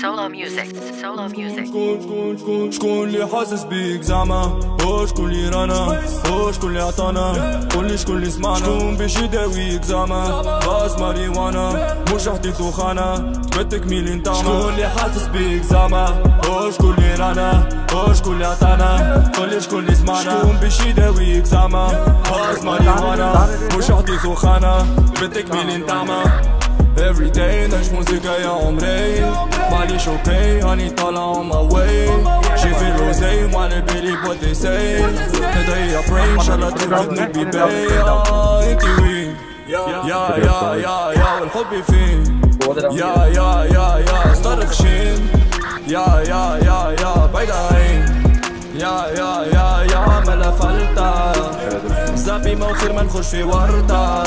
Solo music, solo music. شكون شكون شكون شكون اللي حاسس بيك زعما هو شكون اللي رانا هو شكون اللي عطانا قول لي شكون اللي سمعنا شكون باش يداويك زعما باس ماريوانا مش حديث وخانا تبتك ميلي نتاعنا شكون اللي حاسس بيك زعما هو شكون اللي رانا شكون اللي عطانا قول لي شكون اللي سمعنا شكون باش يداويك زعما باس ماريوانا مش حديث وخانا تبتك ميلي نتاعنا Every day نعيش موسيقى يا عمري معليش أوكي هاني طالع on my way. شايف الروزي وما على بالي what they say يا بري ان شاء الله تنفذني بيبي آه، انتي وين يا يا يا يا والحب فين يا يا يا يا صدر خشين يا يا يا يا بعيد عين يا يا يا يا ملا فلتة زابي ما خير ما نخش في ورطة.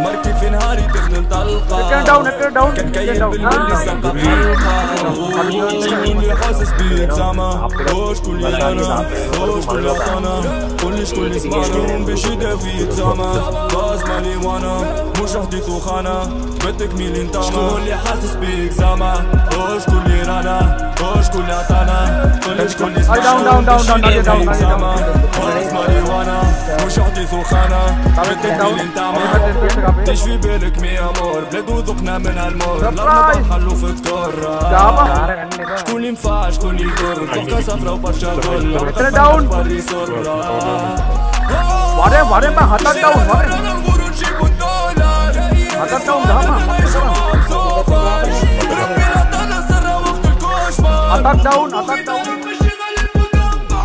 مركي في نهاري تخدم طلقة كان كاين. باللي Ah. سقط حلقة شكون اللي حاسس بيك زعما شكون اللي رانا هو شكون اللي عطانا قول لي شكون اللي شكون باش يداويك زعما باز مالي وأنا وجهدي ثوخانة تبتك ميلين تاما شكون اللي حاسس بيك زعما واش شكون اللي رانا واش شكون اللي عطانا كل شكون اللي سمعنا داون داون داون داون داون داون زعما خلص ماريوانا وجهدي ثوخانة تبتك ميلين تاما تشفي بالك مي امور بلاد وذقنا منها المور لما بنحلو في الدور شكون اللي ينفع شكون اللي يدور فوقها صفرة وبرشا غل داون وارم وارم هاتان داون وارم हाथ डाउन हाथ डाउन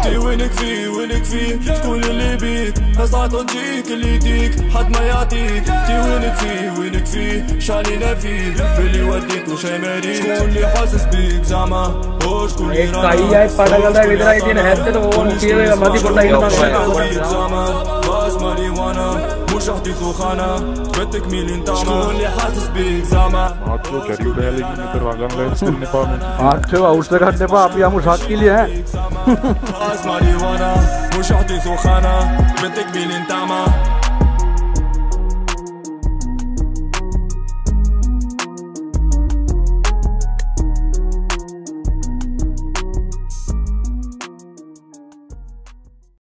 تي وينك في وينك في شكون اللي بيك هسعة تجيك اللي يديك حد ما يعطيك تي وينك في وينك في شعلينا فيك باللي وديك وشي مريك شكون اللي حاسس بيك زعما هو شكون اللي एक काई है पड़गल है इधर आई दिन है तो वो नीचे मधी कोटा इधर زعما باس ماريوانا مشاهدي خوخانا بتكميل انت شكون اللي حاسس بيك زعما عطلو كريم بالي من دروازان لا يستلني بامن عطلو اوش لك هدني باب يا مش حق لي ها ماريوانا مشاهدي خوخانا بتكميل انت